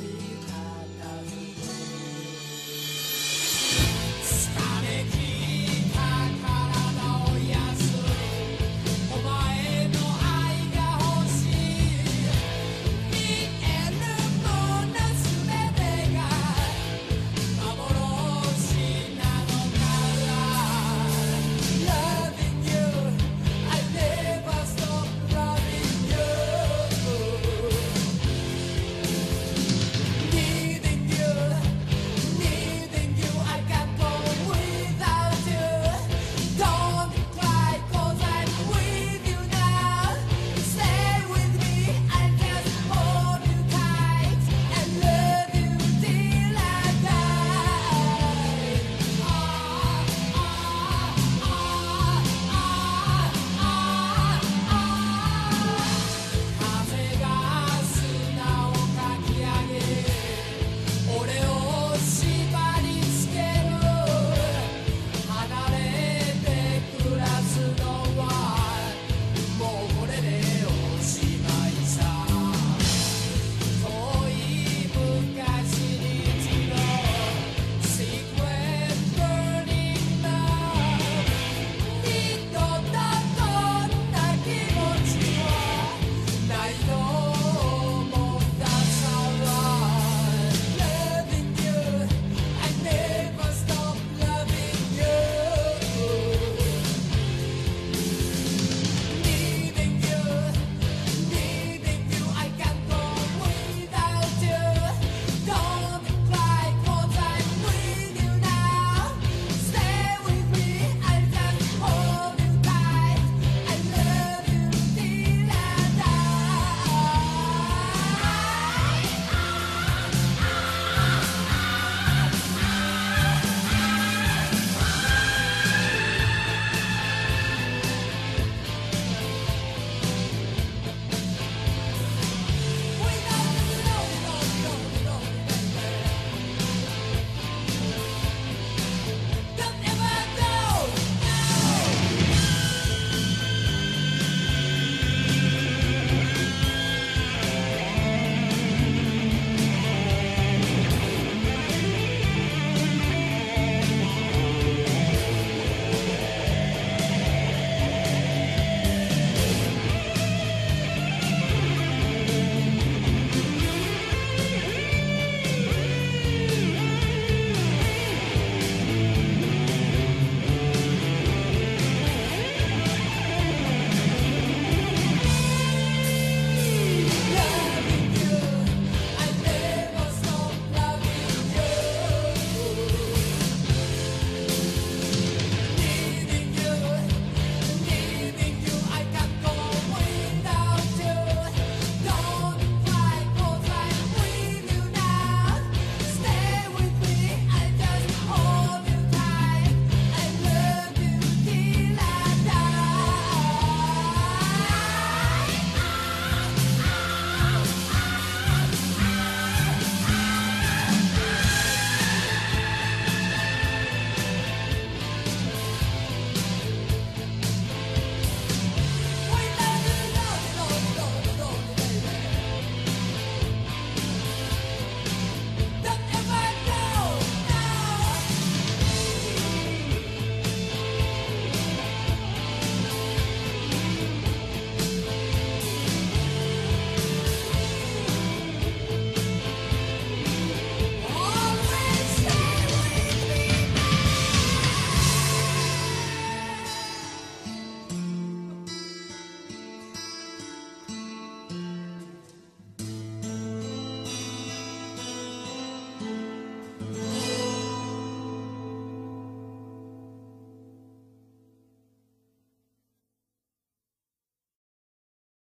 Oh,